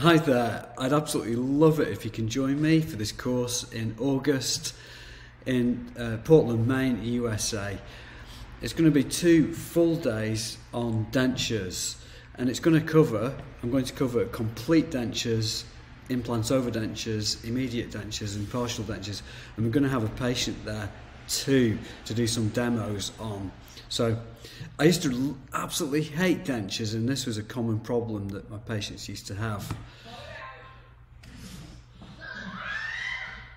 Hi there. I'd absolutely love it if you can join me for this course in August in uh, Portland, Maine, USA. It's going to be two full days on dentures and it's going to cover, I'm going to cover complete dentures, implants over dentures, immediate dentures and partial dentures and we're going to have a patient there too to do some demos on. So I used to absolutely hate dentures, and this was a common problem that my patients used to have.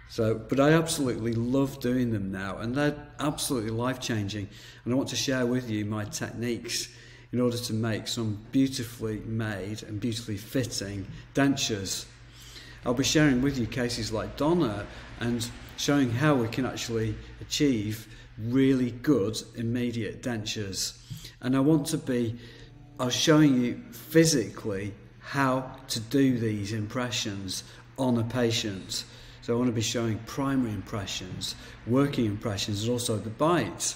So, but I absolutely love doing them now, and they're absolutely life changing. And I want to share with you my techniques in order to make some beautifully made and beautifully fitting dentures. I'll be sharing with you cases like Donna and showing how we can actually achieve really good immediate dentures. And I want to be, I'm showing you physically how to do these impressions on a patient. So I want to be showing primary impressions, working impressions, and also the bite.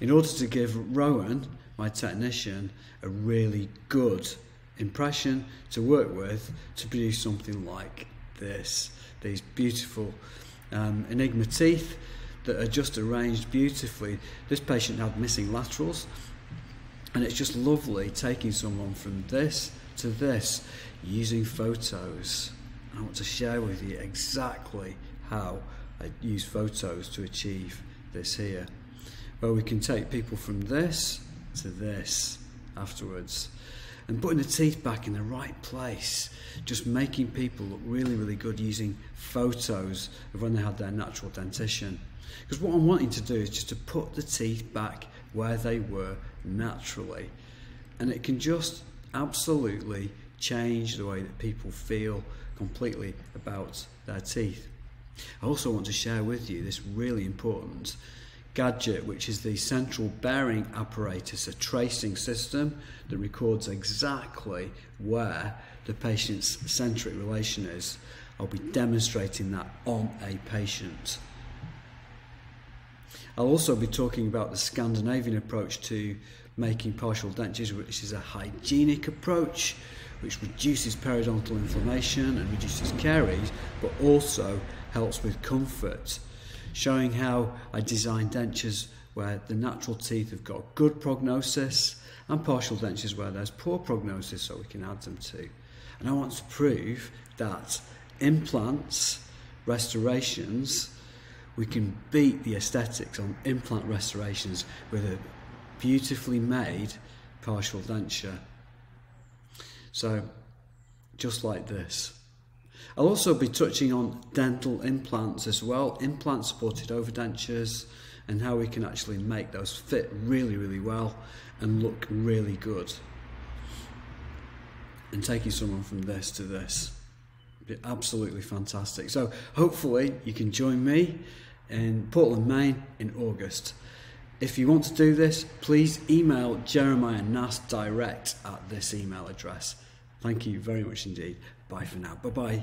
In order to give Rowan, my technician, a really good impression to work with to produce something like this. These beautiful um, Enigma teeth that are just arranged beautifully. This patient had missing laterals, and it's just lovely taking someone from this to this using photos. I want to share with you exactly how I use photos to achieve this here. Where we can take people from this to this afterwards and putting the teeth back in the right place, just making people look really, really good using photos of when they had their natural dentition. Because what I'm wanting to do is just to put the teeth back where they were naturally. And it can just absolutely change the way that people feel completely about their teeth. I also want to share with you this really important gadget, which is the central bearing apparatus, a tracing system that records exactly where the patient's centric relation is. I'll be demonstrating that on a patient. I'll also be talking about the Scandinavian approach to making partial dentures, which is a hygienic approach which reduces periodontal inflammation and reduces caries, but also helps with comfort showing how I design dentures where the natural teeth have got good prognosis and partial dentures where there's poor prognosis so we can add them to. And I want to prove that implants, restorations, we can beat the aesthetics on implant restorations with a beautifully made partial denture. So, just like this. I'll also be touching on dental implants as well, implant supported overdentures, and how we can actually make those fit really, really well and look really good. And taking someone from this to this. Be absolutely fantastic. So hopefully you can join me in Portland, Maine in August. If you want to do this, please email Jeremiah Nast direct at this email address. Thank you very much indeed. Bye for now. Bye bye.